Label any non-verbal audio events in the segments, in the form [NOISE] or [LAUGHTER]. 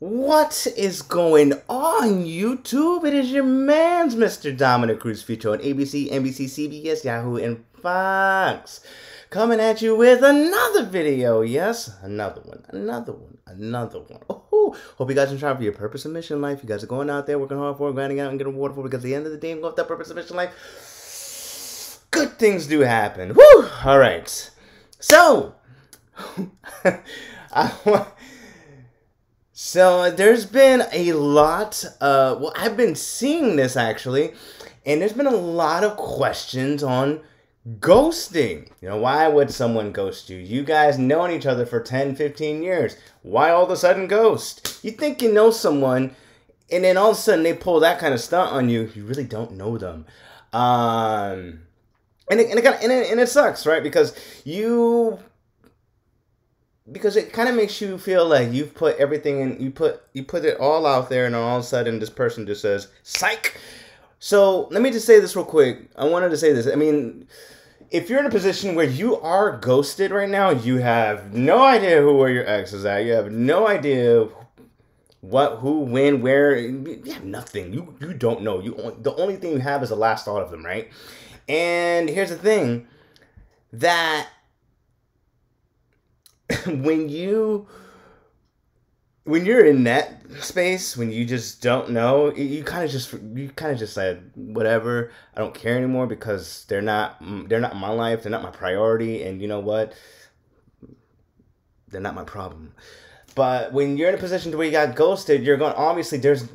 What is going on, YouTube? It is your man's Mr. Dominic Cruz feature on ABC, NBC, CBS, Yahoo, and Fox. Coming at you with another video. Yes, another one, another one, another one. Oh, hope you guys are trying for your purpose and mission life. You guys are going out there working hard for it, grinding out and getting rewarded for it because at the end of the day, go with that purpose and mission life. Good things do happen. Woo! All right. So, [LAUGHS] I want. So there's been a lot. Uh, well, I've been seeing this actually, and there's been a lot of questions on ghosting. You know, why would someone ghost you? You guys known each other for 10, 15 years. Why all of a sudden ghost? You think you know someone, and then all of a sudden they pull that kind of stunt on you. You really don't know them. Um, and it, and it, kind of, and it, and it sucks, right? Because you because it kind of makes you feel like you've put everything in you put you put it all out there and all of a sudden this person just says psych. So let me just say this real quick. I wanted to say this. I mean if you're in a position where you are ghosted right now you have no idea who where your ex is at. You have no idea what who when where. You have nothing. You you don't know. You the only thing you have is the last thought of them right? And here's the thing that [COUGHS] when you when you're in that space when you just don't know you kind of just you kind of just said whatever i don't care anymore because they're not mm, they're not my life they're not my priority and you know what? They're not my problem. But when you're in a position to where you got ghosted you're going obviously there's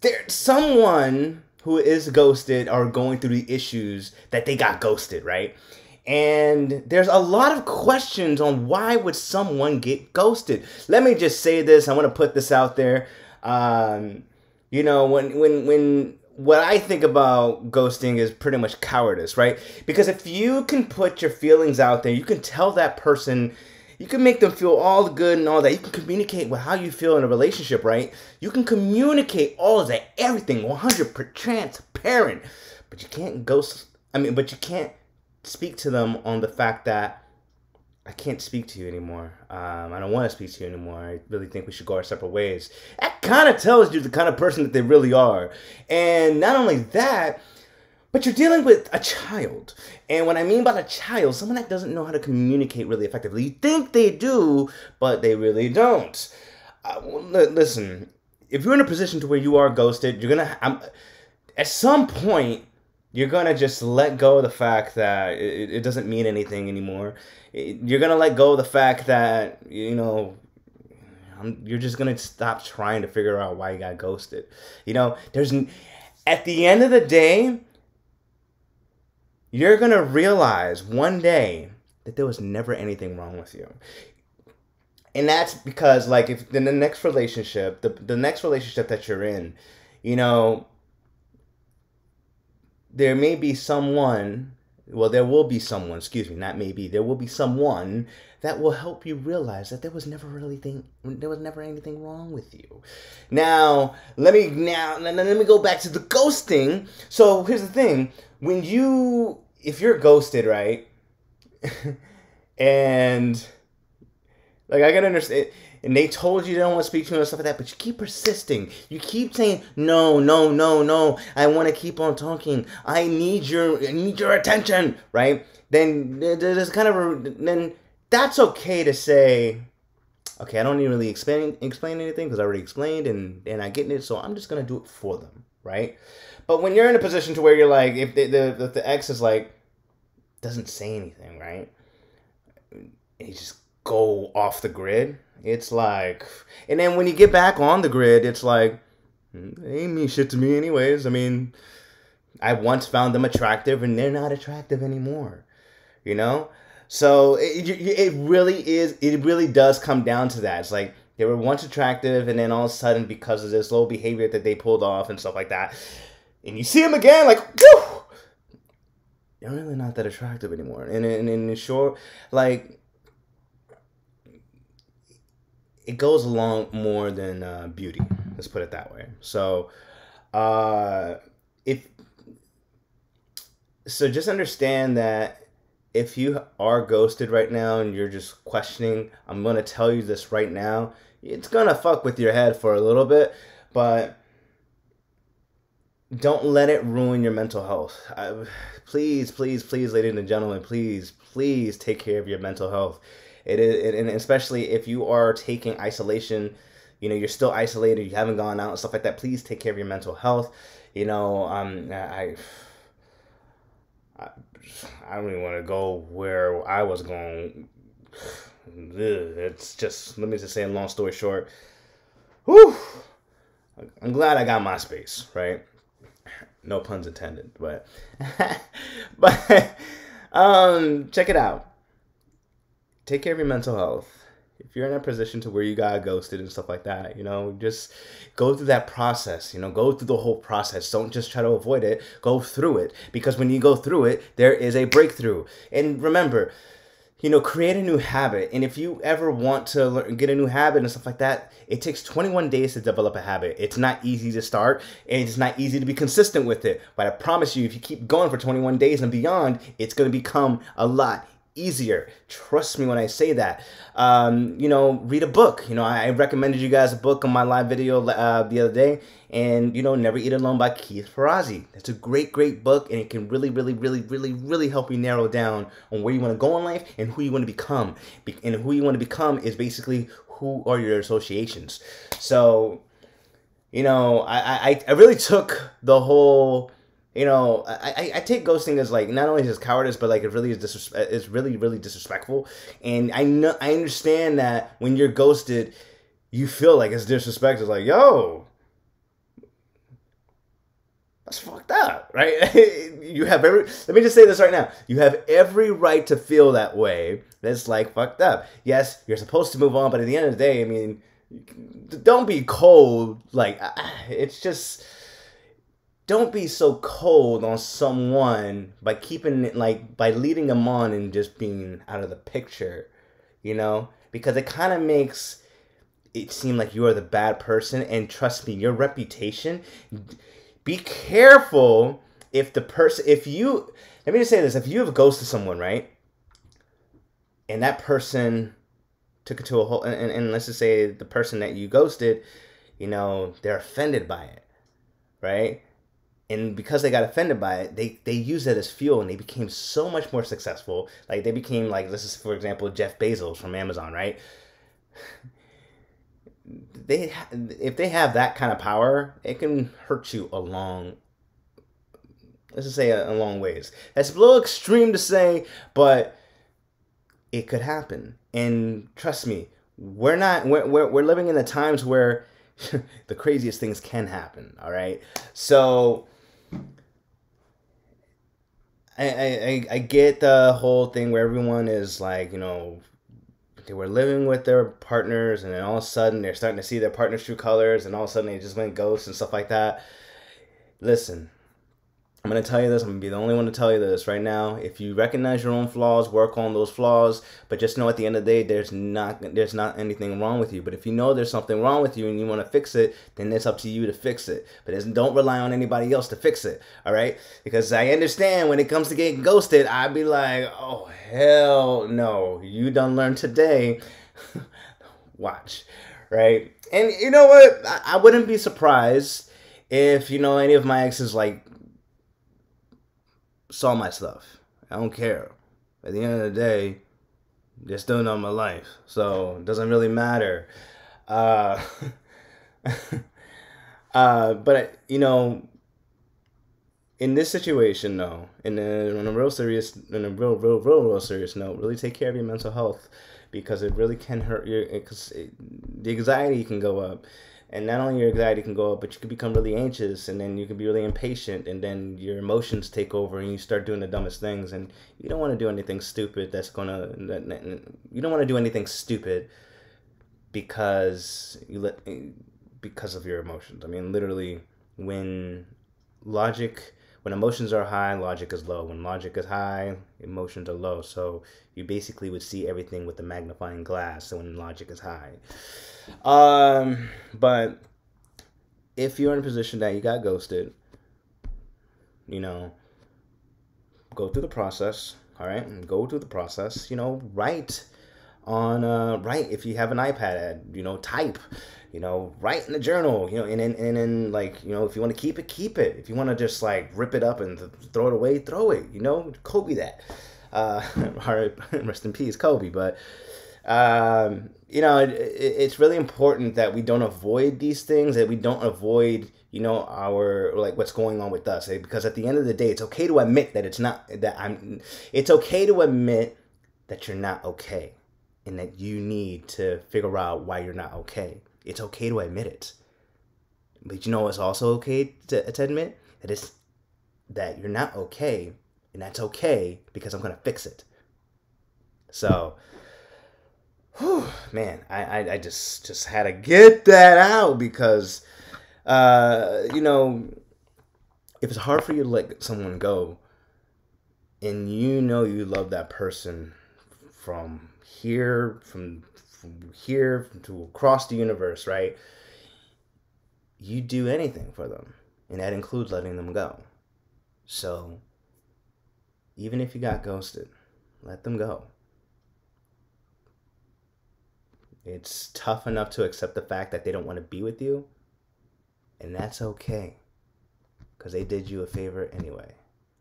there's someone who is ghosted are going through the issues that they got ghosted right and there's a lot of questions on why would someone get ghosted let me just say this i want to put this out there um, you know when when when what i think about ghosting is pretty much cowardice right because if you can put your feelings out there you can tell that person you can make them feel all the good and all that. You can communicate with how you feel in a relationship, right? You can communicate all of that, everything, 100% transparent. But you can't ghost, I mean, but you can't speak to them on the fact that I can't speak to you anymore. Um, I don't want to speak to you anymore. I really think we should go our separate ways. That kind of tells you the kind of person that they really are. And not only that, but you're dealing with a child. And what I mean by a child, someone that doesn't know how to communicate really effectively. You think they do, but they really don't. Uh, listen, if you're in a position to where you are ghosted, you're gonna. I'm, at some point, you're gonna just let go of the fact that it, it doesn't mean anything anymore. You're gonna let go of the fact that you know I'm, you're just gonna stop trying to figure out why you got ghosted. You know, there's at the end of the day, you're gonna realize one day that there was never anything wrong with you. And that's because, like, if in the next relationship, the, the next relationship that you're in, you know, there may be someone well there will be someone excuse me not maybe there will be someone that will help you realize that there was never really thing there was never anything wrong with you. Now let me now let me go back to the ghosting. So here's the thing. When you if you're ghosted right? [LAUGHS] And like i can understand and they told you they don't want to speak to you and stuff like that, but you keep persisting. You keep saying, no, no, no, no, I want to keep on talking. I need your, I need your attention, right? Then there's kind of, a, then that's okay to say, okay, I don't need to really explain, explain anything because I already explained and, and I get it, so I'm just going to do it for them, right? But when you're in a position to where you're like, if the, the, the, ex is like, doesn't say anything, right? And you just go off the grid, it's like, and then when you get back on the grid, it's like, hmm, they mean shit to me, anyways. I mean, I once found them attractive, and they're not attractive anymore. You know, so it, it really is. It really does come down to that. It's like they were once attractive, and then all of a sudden, because of this low behavior that they pulled off and stuff like that, and you see them again, like, whoo, they're really not that attractive anymore. And in, in short, like it goes along more than uh, beauty. Let's put it that way. So, uh, if so, just understand that if you are ghosted right now and you're just questioning, I'm gonna tell you this right now. it's gonna fuck with your head for a little bit, but don't let it ruin your mental health. I, please, please, please, ladies and gentlemen, please, please take care of your mental health. It is, and especially if you are taking isolation, you know, you're still isolated, you haven't gone out and stuff like that. Please take care of your mental health. You know, um, I, I, I don't even want to go where I was going. It's just let me just say, long story short. Whew, I'm glad I got my space, right? No puns intended, but [LAUGHS] but um, check it out. Take care of your mental health. If you're in a position to where you got ghosted and stuff like that, you know, just go through that process. You know, go through the whole process. Don't just try to avoid it. Go through it because when you go through it, there is a breakthrough. And remember, you know, create a new habit. And if you ever want to learn, get a new habit and stuff like that, it takes 21 days to develop a habit. It's not easy to start and it's not easy to be consistent with it. But I promise you, if you keep going for 21 days and beyond, it's going to become a lot easier. Trust me when I say that. Um, you know, read a book. You know, I recommended you guys a book on my live video uh, the other day, and you know, Never Eat Alone by Keith Ferrazzi. It's a great, great book, and it can really, really, really, really, really help you narrow down on where you want to go in life and who you want to become. And who you want to become is basically who are your associations. So, you know, I, I, I really took the whole you know, I, I take ghosting as like not only as cowardice, but like it really is disres- it's really really disrespectful. And I know I understand that when you're ghosted, you feel like it's disrespect. It's like yo, that's fucked up, right? [LAUGHS] you have every. Let me just say this right now. You have every right to feel that way. That's like fucked up. Yes, you're supposed to move on, but at the end of the day, I mean, don't be cold. Like it's just don't be so cold on someone by keeping it like by leading them on and just being out of the picture, you know? Because it kind of makes it seem like you are the bad person. And trust me, your reputation. Be careful if the person, if you, let me just say this: if you have ghosted someone, right, and that person took it to a whole, and, and, and let's just say the person that you ghosted, you know, they're offended by it, right? And because they got offended by it they they used it as fuel and they became so much more successful. Like they became like this is for example jeff bezos from amazon right? They if they have that kind of power it can hurt you a long let's just say a, a long ways. That's a little extreme to say but it could happen. And trust me we're not we're, we're, we're living in the times where [LAUGHS] the craziest things can happen all right? So I, I, I get the whole thing where everyone is like, you know, they were living with their partners and then all of a sudden they're starting to see their partner's true colors and all of a sudden they just went ghosts and stuff like that. Listen, I'm going to tell you this. I'm going to be the only one to tell you this right now. If you recognize your own flaws, work on those flaws, but just know at the end of the day there's not there's not anything wrong with you. But if you know there's something wrong with you and you want to fix it, then it's up to you to fix it. But don't rely on anybody else to fix it. All right? Because I understand when it comes to getting ghosted, I'd be like, "Oh, hell no. You done learned today." [LAUGHS] Watch. Right? And you know what? I, I wouldn't be surprised if, you know, any of my exes like saw my stuff. I don't care. At the end of the day, they're still not my life, so it doesn't really matter. Uh, [LAUGHS] uh, but you know, in this situation, though, in a, a real serious, in a real, real, real, real serious note, really take care of your mental health because it really can hurt your. Because the anxiety can go up and not only your anxiety can go up, but you can become really anxious, and then you can be really impatient, and then your emotions take over, and you start doing the dumbest things, and you don't want to do anything stupid. That's gonna you don't want to do anything stupid because you let because of your emotions. I mean, literally, when logic when emotions are high, logic is low. When logic is high, emotions are low. So you basically would see everything with the magnifying glass So when logic is high. Um, but if you're in a position that you got ghosted, you know, go through the process. All right, go through the process. You know, write on uh, write if you have an iPad, you know, type, you know, write in the journal, you know, and then and like you know, if you want to keep it, keep it. If you want to just like rip it up and th- throw it away, throw it. You know, Kobe that. Uh, [LAUGHS] all right, [LAUGHS] rest in peace, Kobe. But um, you know, it, it, it's really important that we don't avoid these things, that we don't avoid, you know, our like what's going on with us. Eh? Because at the end of the day, it's okay to admit that it's not that I'm. It's okay to admit that you're not okay, and that you need to figure out why you're not okay. It's okay to admit it. But you know, it's also okay to, to admit that it's that you're not okay, and that's okay because I'm gonna fix it. So whew, man, I, I, I just just had to get that out because, uh, you know, if it's hard for you to let someone go, and you know you love that person from here, from from here to across the universe, right? You do anything for them, and that includes letting them go. So, even if you got ghosted, let them go. It's tough enough to accept the fact that they don't want to be with you, and that's okay because they did you a favor anyway.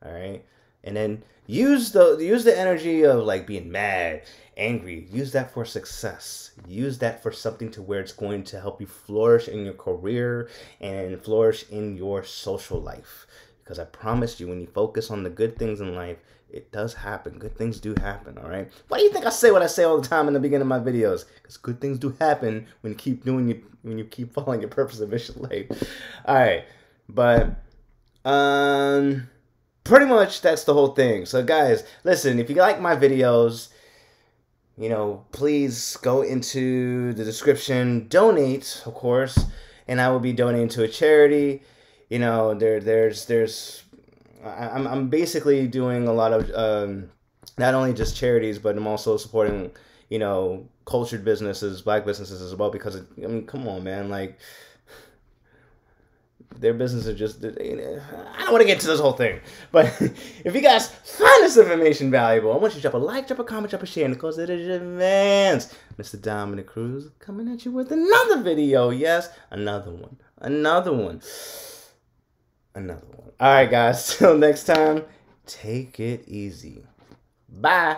All right, and then use the use the energy of like being mad, angry. Use that for success. Use that for something to where it's going to help you flourish in your career and flourish in your social life. Because I promise you, when you focus on the good things in life, it does happen. Good things do happen, all right? Why do you think I say what I say all the time in the beginning of my videos? Because good things do happen when you keep doing you when you keep [LAUGHS] following your purpose of mission life. All right, but um, pretty much that's the whole thing. So guys, listen, if you like my videos, you know, please go into the description, donate, of course, and I will be donating to a charity. You know, there there's there's I'm I'm basically doing a lot of um, not only just charities, but I'm also supporting you know cultured businesses, black businesses as well. Because it, I mean, come on, man, like their business are just. I don't want to get to this whole thing, but [LAUGHS] if you guys find this information valuable, I want you to drop a like, drop a comment, drop a share, and because it is your man's Mr. Dominic Cruz coming at you with another video. Yes, another one, another one another one. All right, guys. [LAUGHS] Till next time, take it easy. Bye.